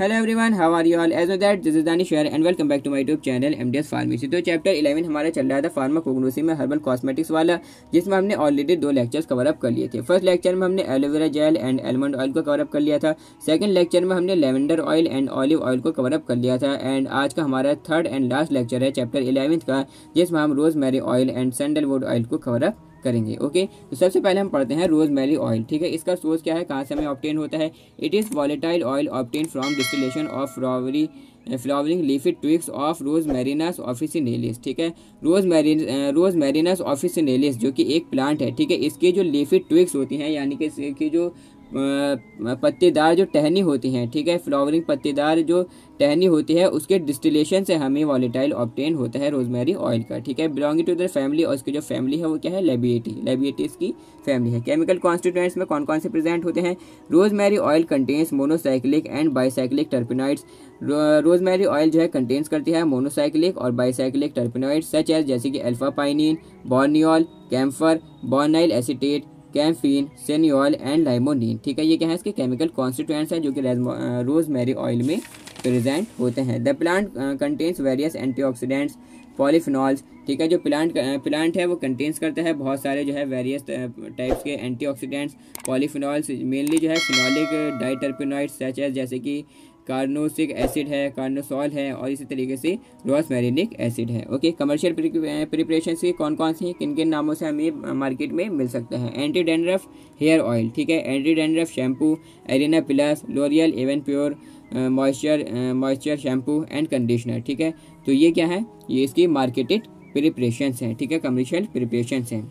Hello everyone how are you all as that this is Dani share and welcome back to my YouTube channel MDS pharmacy तो chapter 11 हमारा चल रहा था pharmacognosy में herbal cosmetics वाला, जिसमें हमने ऑलरेडी दो लेक्चर्स कवर अप कर लिए थे। फ़र्स्ट लेक्चर में हमने aloe vera gel and almond oil को कवर अप कर लिया था। सेकंड लेक्चर में हमने lavender oil and olive oil को कवर अप कर लिया था। एंड आज का हमारा थर्ड एंड लास्ट लेक्चर है चैप्टर इलेवेंथ का, जिसमें हम rosemary oil and sandalwood oil को कवर अप करेंगे ओके तो सबसे पहले हम पढ़ते हैं रोज मैरी ऑयल, ठीक है? इसका सोर्स क्या है? कहाँ से हमें ऑप्टेन होता है? It is volatile oil obtained from distillation of flowery flowering leafy twigs of Rosmarinus officinalis, ठीक है? रोज मैरिन रोज मैरिनस ऑफिसिनेलिस, जो कि एक प्लांट है, ठीक है? इसकी जो लीफी ट्विक्स होती हैं, यानी कि इसकी जो पत्तेदार जो टहनी होती हैं, ठीक है? फ्लावरिंग पत्तेदार जो टहनी होती है, उसके डिस्टिलेशन से हमें वॉलेटाइल ऑप्टेन होता है रोजमेरी ऑयल का, ठीक है? बिलोंगिंग टू द फैमिली, और उसकी जो फैमिली है, वो क्या है? लेबिएटी लेबिएटी इसकी फैमिली है। केमिकल कॉन्स्टिट्यूएंट्स में कौन कौन से प्रेजेंट होते हैं? Rosemary oil contains monocyclic and bicyclic terpenoids. Rosemary oil जो है कंटेन्स करती है मोनोसाइक्लिक और बाईसाइक्लिक टर्पिनॉइड्स सच एज जैसे कि alpha pinene borneol camphor bornyl acetate camphene cineole and limonene ठीक है, ये क्या है इसके केमिकल कॉन्स्टिट्यूएंट्स हैं जो कि रोजमेरी ऑयल में प्रेजेंट होते हैं। The plant contains various antioxidants polyphenols ठीक है, जो प्लांट प्लांट है वो कंटेन्स करता है बहुत सारे जो है वेरियस टाइप्स के एंटीऑक्सीडेंट्स पॉलीफिनॉल्स मेनली जो है फिनॉलिक डाइटर्पिनॉइड्स सच एज जैसे कि कार्नोसिक एसिड है, कार्नोसॉल है और इसी तरीके से रोसमेरिनिक एसिड है। ओके, कमर्शियल प्रिपरेशन के कौन कौन से किन किन नामों से हमें मार्केट में मिल सकते हैं? एंटी डेंड्रफ हेयर ऑयल, ठीक है? Anti dandruff shampoo, Arena plus, L'Oreal, Avon pure moisture moisture shampoo and conditioner, ठीक है? तो ये क्या है? ये इसकी मार्केटेड प्रिपरेशंस हैं, ठीक है? कमर्शियल प्रिपरेशंस हैं।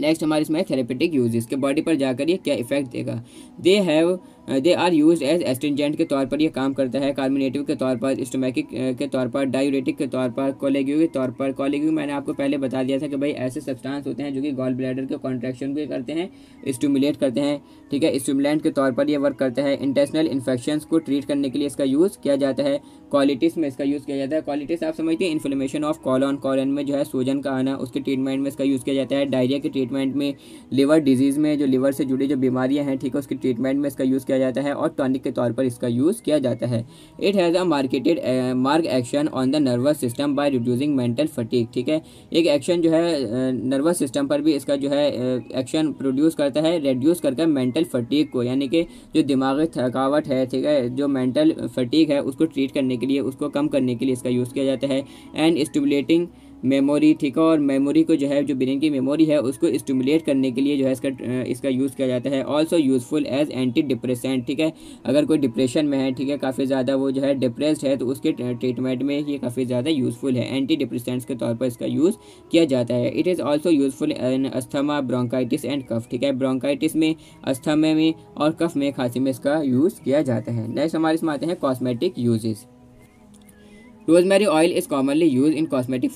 नेक्स्ट हमारे इसमें थेरेपेटिक यूज़ इसके बॉडी पर जाकर ये क्या इफ़ेक्ट देगा? They have they are used as astringent के तौर पर यह काम करता है कार्बोनेटिव के तौर पर स्टोमैकिक के तौर पर डायूरेटिक के तौर पर कोलेग्यू के तौर पर। कोलेग्यू मैंने आपको पहले बता दिया था कि भाई ऐसे सब्सटेंस होते हैं जो कि गॉल ब्लैडर के कॉन्ट्रैक्शन को करते हैं स्टूमुलेट करते हैं, ठीक है? स्टूमुलेंट के तौर पर यह वर्क करता है। इंटेस्टनल इन्फेक्शन को ट्रीट करने के लिए इसका यूज़ किया जाता है। क्वालिटीज़ में इसका यूज़ किया जाता है। क्वालिटीज़ आप समझते हैं इन्फ्लेमेशन ऑफ़ कॉलन कॉलन में जो है सूजन का आना, उसके ट्रीटमेंट में इसका यूज़ किया जाता है। डायरिया के ट्रीटमेंट में लिवर डिज़ीज़ में जो लिवर से जुड़ी जो बीमारियाँ हैं, ठीक है, उसके ट्रीटमेंट में इसका यूज़ किया जाता है और टॉनिक के तौर पर इसका यूज़ किया जाता है। It has a marketed mark action on the nervous system by reducing mental fatigue ठीक है? एक एक्शन जो है नर्वस सिस्टम पर भी इसका जो है एक्शन प्रोड्यूस करता है रिड्यूस करके मेंटल फटीक को, यानी कि जो दिमागी थकावट है, ठीक है? जो मेंटल फटीक है, उसको ट्रीट करने के लिए, उसको कम करने के लिए इसका यूज़ किया जाता है। एंड स्टिमुलेटिंग मेमोरी ठीक है? और मेमोरी को जो है, जो ब्रेन की मेमोरी है, उसको स्टिमुलेट करने के लिए जो है इसका इसका यूज़ किया जाता है। Also useful as anti depressant ठीक है? अगर कोई डिप्रेशन में है, ठीक है, काफ़ी ज़्यादा वो जो है डिप्रेस्ड है तो उसके ट्रीटमेंट में ये काफ़ी ज़्यादा यूज़फुल है। एंटी डिप्रेसेंट्स के तौर पर इसका यूज़ किया जाता है। It is also useful in asthma bronchitis and cough ठीक है? ब्रोंकाइटिस में अस्थमा में और कफ में खांसी में इसका यूज़ किया जाता है। नेक्स्ट हमारे इसमें आते हैं cosmetic uses rosemary oil is commonly used in cosmetic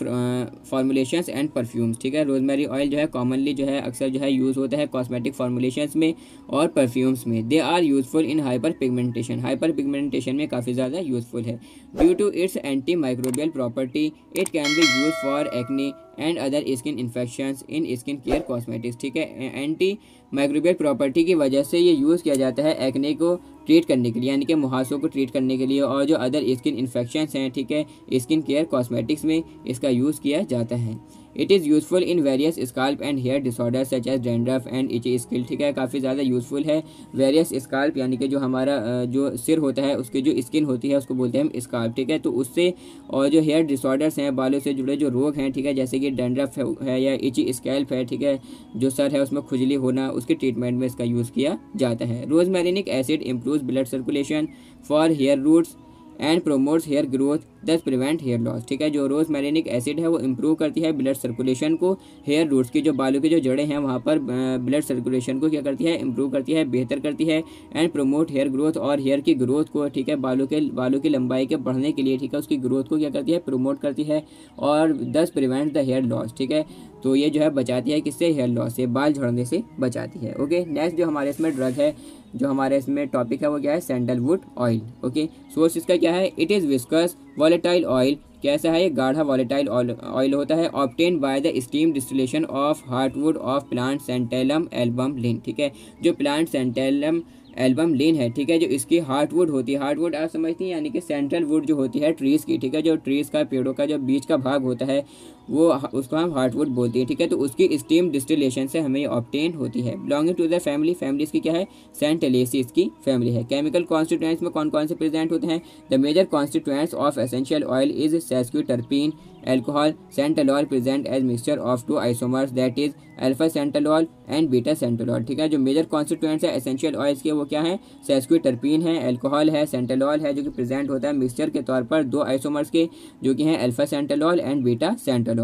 formulations and perfumes ठीक है? रोजमेरी ऑयल जो है कॉमनली जो है अक्सर जो है यूज़ होता है कॉस्मेटिक फॉर्मुलेशंस में और परफ्यूम्स में। They are useful in hyperpigmentation hyperpigmentation में काफ़ी ज़्यादा यूजफुल है। Due to its antimicrobial property it can be used for acne and other skin infection in skin care cosmetics ठीक है? एंटी माइक्रोबियल प्रॉपर्टी की वजह से ये यूज़ किया जाता है एक्ने को ट्रीट करने के लिए, यानी कि मुहासों को ट्रीट करने के लिए और जो अदर स्किन इन्फेक्शन हैं, ठीक है स्किन केयर कॉस्मेटिक्स में इसका यूज़ किया जाता है। It is useful in various scalp and hair disorder such as dandruff and itchy skin ठीक है? काफ़ी ज़्यादा यूज़फुल है। वेरियस स्काल्प यानी कि जो हमारा जो सिर होता है, उसकी जो स्किन होती है, उसको बोलते हैं हम स्काल्प ठीक है? तो उससे, और जो हेयर डिसऑर्डर्स हैं, बालों से जुड़े जो रोग हैं, ठीक है? जैसे कि डेंड्रफ है या इची स्कैल्प है, ठीक है? जो सर है, उसमें खुजली होना, उसके ट्रीटमेंट में इसका यूज़ किया जाता है। Rosmarinic acid improve blood circulation for hair roots and promotes hair growth thus prevent hair loss ठीक है? जो रोज मैरिनिक एसिड है, वो इम्प्रूव करती है ब्लड सर्कुलेशन को। हेयर रूट्स की जो बालों की जो जड़ें हैं, वहाँ पर ब्लड सर्कुलेशन को क्या करती है? इम्प्रूव करती है, बेहतर करती है एंड प्रोमोट हेयर ग्रोथ और हेयर की ग्रोथ को, ठीक है? बालों के, बालों की लंबाई के बढ़ने के लिए, ठीक है? उसकी ग्रोथ को क्या करती है? प्रोमोट करती है और thus prevent the hair loss ठीक है? तो ये जो है, बचाती है किससे? हेयर लॉस से, बाल झड़ने से बचाती है ओके नेक्स्ट जो हमारे इसमें ड्रग है, जो हमारे इसमें टॉपिक है, वो क्या है? सैंडलवुड ऑयल ओके सोर्स इसका क्या है? It is viscous volatile oil कैसा है? ये गाढ़ा वॉलेटाइल ऑयल होता है obtained by the steam distillation of heartwood of plant Santalum album Linn ठीक है? जो प्लांट सेंटेलम एल्बम लिन है, ठीक है? जो इसकी हार्टवुड होती है। हार्टवुड आप समझती हैं, यानी कि सेंट्रल वुड जो होती है ट्रीज़ की, ठीक है? जो ट्रीज़ का, पेड़ों का, जो बीच का भाग होता है वो उसको हम हार्टवुड बोलते हैं, ठीक है? तो उसकी स्टीम डिस्टिलेशन से हमें ऑप्टेन होती है। Belonging to the family family इसकी क्या है? सेंट एलेसिस की फैमिली है। केमिकल कॉन्स्टिट्यूएंट्स में कौन कौन से प्रेजेंट होते हैं? The major constituents of essential oil is sesquiterpene alcohol centalol present as mixture of two isomers, that is alpha santalol and beta santalol ठीक है? जो मेजर कॉन्स्टिट्यूएंट्स है एसेंशियल ऑयल्स के, वो क्या है? सेस्क्विटरपीन है एल्कोहल है सेंटलॉल है, जो कि प्रेजेंट होता है मिक्सचर के तौर पर दो आइसोमर्स के, जो कि हैं alpha santalol and beta santalol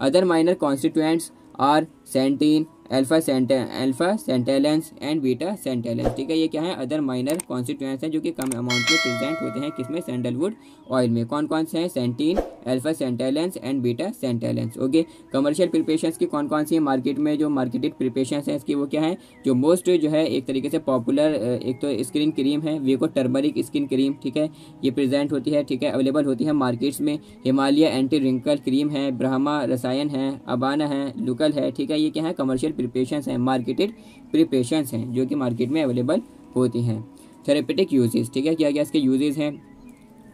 other minor constituents are santene alpha santa alpha santalenes and beta santalenes ठीक है, ये क्या है? अदर माइनर कॉन्स्टिट्यूएंट्स हैं जो कि कम अमाउंट में प्रेजेंट होते हैं किसमें? सैंडलवुड ऑयल में। कौन कौन से हैं? Santene alpha santalenes and beta santalenes okay commercial preparation की कौन कौन सी है? मार्केट में जो मार्केटेड प्रिपरेशन है, इसकी वो क्या है? जो मोस्ट जो है, एक तरीके से पॉपुलर एक तो स्किन क्रीम है वीको टर्मरिक स्किन क्रीम ठीक है, ये प्रेजेंट होती है, ठीक है अवेलेबल होती है मार्केट्स में। हिमालय एंटी रिंकल क्रीम है ब्रह्मा रसायन है अबाना है लुकल है। ठीक है, ये क्या है? कमर्शियल प्रिपरेशन हैं मार्केटेड प्रिपरेशन हैं, जो कि मार्केट में अवेलेबल होती हैं। थेरेपेटिक यूजेस ठीक है? क्या क्या इसके यूजेस हैं?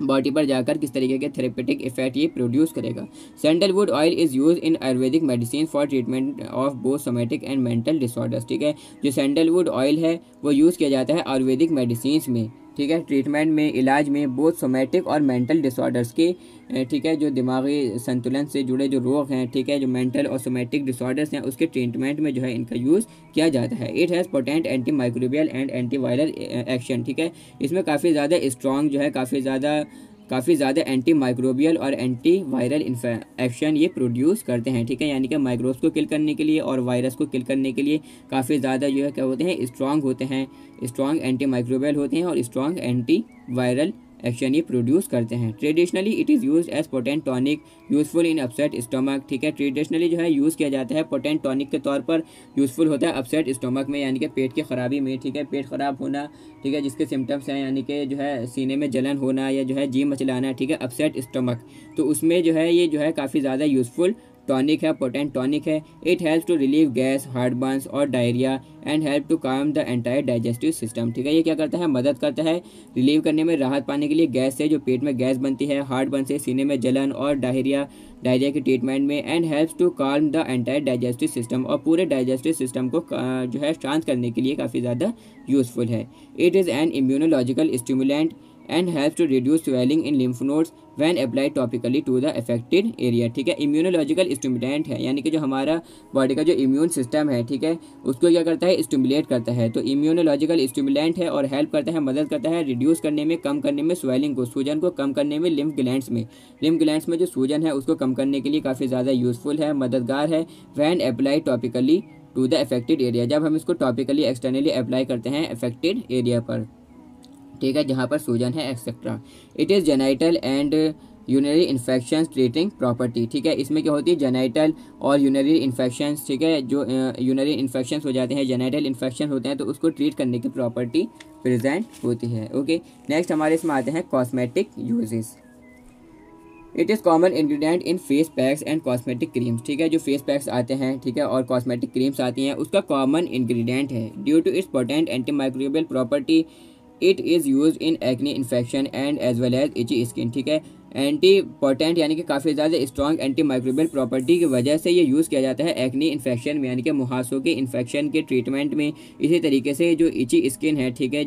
बॉडी पर जाकर किस तरीके के थेरेपेटिक इफ़ेक्ट ये प्रोड्यूस करेगा? Sandalwood oil is used in Ayurvedic medicine for treatment of both somatic and mental disorders ठीक है? जो सैंडलवुड ऑयल है, वो यूज़ किया जाता है आयुर्वेदिक मेडिसिन में। ठीक है ट्रीटमेंट में, इलाज में बोथ सोमेटिक और मेंटल डिसऑर्डर्स के ठीक है, जो दिमागी संतुलन से जुड़े जो रोग हैं, ठीक है, जो मेंटल और सोमेटिक डिसऑर्डर्स हैं, उसके ट्रीटमेंट में जो है इनका यूज़ किया जाता है। It has potent antimicrobial and antiviral action ठीक है। इसमें काफ़ी ज़्यादा स्ट्रॉन्ग जो है, काफ़ी ज़्यादा काफ़ी ज़्यादा एंटी माइक्रोबियल और एंटी वायरल एक्शन ये प्रोड्यूस करते हैं, ठीक है? यानी कि माइक्रोब्स को किल करने के लिए और वायरस को किल करने के लिए काफ़ी ज़्यादा जो है, क्या होते हैं स्ट्रॉन्ग होते हैं स्ट्रॉन्ग एंटी माइक्रोबियल होते हैं और स्ट्रॉन्ग एंटी वायरल एक्शन ये प्रोड्यूस करते हैं। Traditionally it is used as potent tonic useful in upset stomach ठीक है? ट्रेडिशनली जो है यूज़ किया जाता है पोटेंट टॉनिक के तौर पर। यूज़फुल होता है अपसेट स्टोमक में, यानी कि पेट की खराबी में, ठीक है? पेट ख़राब होना, ठीक है? जिसके सिम्टम्स हैं, यानी कि जो है, सीने में जलन होना या जो है, जी मचलाना, ठीक है? अपसेट स्टोमक तो उसमें जो है, ये जो है, काफ़ी ज़्यादा यूज़फुल टॉनिक है पोटेंट टॉनिक है. It help to relieve gas heart burns और diarrhoea and help to calm the entire digestive system ठीक है, ये क्या करता है? मदद करता है रिलीव करने में राहत पाने के लिए गैस से जो पेट में गैस बनती है हार्ट बर्न से, सीने में जलन और डायरिया डायरिया के ट्रीटमेंट में and helps to calm the entire digestive system और पूरे डाइजेस्टिव सिस्टम को जो है शांत करने के लिए काफ़ी ज़्यादा यूज़फुल है. It is an immunological stimulant and help to reduce swelling in lymph nodes when apply topically to the affected area ठीक है? इम्यूनोलॉजिकल स्टिमुलेंट है, यानी कि जो हमारा बॉडी का जो इम्यून सिस्टम है, ठीक है? उसको क्या करता है? स्टिमुलेट करता है। तो इम्यूनोलॉजिकल स्टिमुलेंट है और हेल्प करता है, मदद करता है रिड्यूस करने में, कम करने में स्वेलिंग को, सूजन को कम करने में लिम्फ ग्लैंड्स में। लिम्फ ग्लैंड्स में जो सूजन है, उसको कम करने के लिए काफ़ी ज़्यादा यूज़फुल है, मददगार है when apply topically to the affected area जब हम इसको टॉपिकली एक्सटर्नली अप्लाई करते हैं अफेक्टेड एरिया पर। ठीक है, जहाँ पर सूजन है etcetera it is genital and urinary infection treating property ठीक है. इसमें क्या होती है? जेनाइटल और यूनरी इन्फेक्शन ठीक है, जो यूनरी इन्फेक्शन हो जाते हैं जेनाइटल इन्फेक्शन होते हैं तो उसको ट्रीट करने की प्रॉपर्टी प्रेजेंट होती है ओके नेक्स्ट हमारे इसमें आते हैं cosmetic uses it is common ingredient in face packs and cosmetic creams ठीक है, जो फेस पैक्स आते हैं, ठीक है, और कॉस्मेटिक क्रीम्स आती हैं, उसका कॉमन इंग्रेडिएंट है. Due to its potent antimicrobial property it is used in acne infection and as well as itchy skin ठीक है? एंटी पोटेंट यानी कि काफ़ी ज़्यादा स्ट्रॉन्ग एंटी माइक्रोबियल प्रॉपर्टी की वजह से ये यूज़ किया जाता है एक्नी इन्फेक्शन में, यानी कि मुहासों के इन्फेक्शन के ट्रीटमेंट में। इसी तरीके से जो इची स्किन है, ठीक है,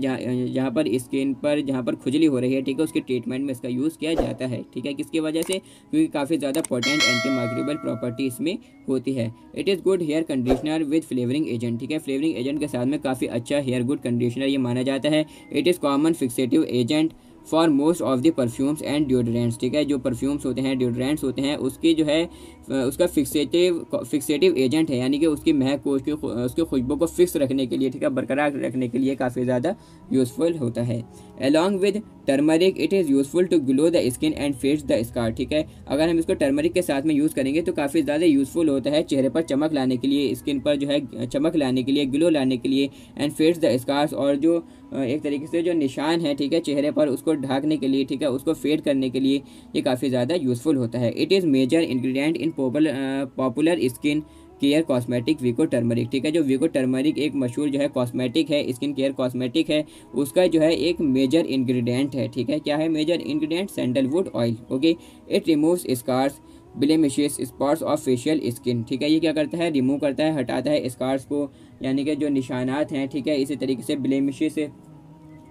जहाँ पर स्किन पर, जहाँ पर खुजली हो रही है, ठीक है, उसके ट्रीटमेंट में इसका यूज़ किया जाता है, ठीक है। किसकी वजह से? क्योंकि काफ़ी ज़्यादा पोटेंट एंटी माइक्रोबियल प्रॉपर्टी इसमें होती है। It is good hair conditioner with flavouring agent ठीक है। फ्लेवरिंग एजेंट के साथ में काफ़ी अच्छा हेयर गुड कंडीशनर ये माना जाता है। It is common fixative agent for most of the perfumes and deodorants ठीक है? जो परफ्यूम्स होते हैं डिओड्रेंट्स होते हैं, उसकी जो है उसका फिक्सेटिव फिक्सेटिव एजेंट है, यानी कि उसकी महक को, उसकी उसकी खुशबू को फिक्स रखने के लिए, ठीक है? बरकरार रखने के लिए काफ़ी ज़्यादा यूज़फुल होता है। Along with turmeric it is useful to glow the skin and face the scar ठीक है? अगर हम इसको टर्मरिक के साथ में यूज़ करेंगे तो काफ़ी ज़्यादा यूज़फुल होता है चेहरे पर चमक लाने के लिए स्किन पर जो है, चमक लाने के लिए ग्लो लाने के लिए एंड फेस द स्कार्स और जो एक तरीके से जो निशान है, ठीक है, चेहरे पर उसको ढाकने के लिए, ठीक है, उसको फेड करने के लिए ये काफ़ी ज़्यादा यूज़फुल होता है। It is major ingredient in popular skin care cosmetic Vicco turmeric ठीक है, जो वीको टर्मरिक एक मशहूर जो है कॉस्मेटिक है स्किन केयर कॉस्मेटिक है, उसका जो है एक मेजर इंग्रेडिएंट है, ठीक है। क्या है major ingredient sandalwood oil okay it removes scars blemishes spots of facial skin ठीक है? ये क्या करता है? रिमूव करता है, हटाता है स्कार्स को, यानी कि जो निशानात हैं, ठीक है? इसी तरीके से ब्लेमिशेस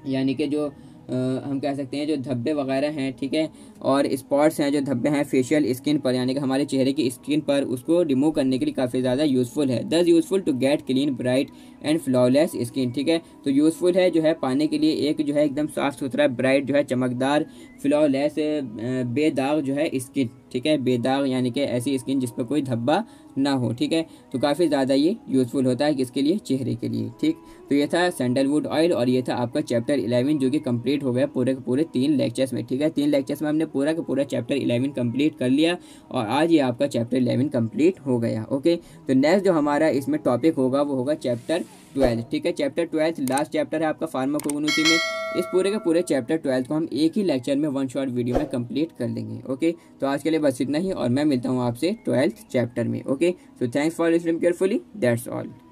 यानी कि जो हम कह सकते हैं जो धब्बे वगैरह हैं, ठीक है? और स्पॉट्स हैं जो धब्बे हैं फेशियल स्किन पर, यानी कि हमारे चेहरे की स्किन पर, उसको रिमूव करने के लिए काफ़ी ज़्यादा यूज़फुल है। Thus useful to get clean bright and flawless skin ठीक है? तो यूज़फुल है जो है पाने के लिए एक जो है एकदम साफ़ सुथरा ब्राइट जो है चमकदार फ्लॉलेस बेदाग जो है स्किन ठीक है? बेदाग, यानी कि ऐसी स्किन जिस पर कोई धब्बा ना हो, ठीक है? तो काफ़ी ज़्यादा ये यूज़फुल होता है किसके लिए? चेहरे के लिए, ठीक? तो ये था सैंडलवुड ऑयल और ये था आपका चैप्टर इलेवन जो कि कंप्लीट हो गया पूरे के पूरे तीन लेक्चर्स में, ठीक है? तीन लेक्चर्स में हमने पूरा का पूरा चैप्टर इलेवन कंप्लीट कर लिया और आज ये आपका चैप्टर इलेवन कंप्लीट हो गया ओके तो नेक्स्ट जो हमारा इसमें टॉपिक होगा वो होगा चैप्टर ट्वेल्थ ठीक है? चैप्टर ट्वेल्थ लास्ट चैप्टर है आपका फार्माकोगनोसी में। इस पूरे के पूरे चैप्टर ट्वेल्थ को हम एक ही लेक्चर में वन शॉर्ट वीडियो में कंप्लीट कर लेंगे ओके तो आज के लिए बस इतना ही और मैं मिलता हूँ आपसे ट्वेल्थ चैप्टर में okay okay so thanks for listening carefully. That's all.